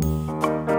Música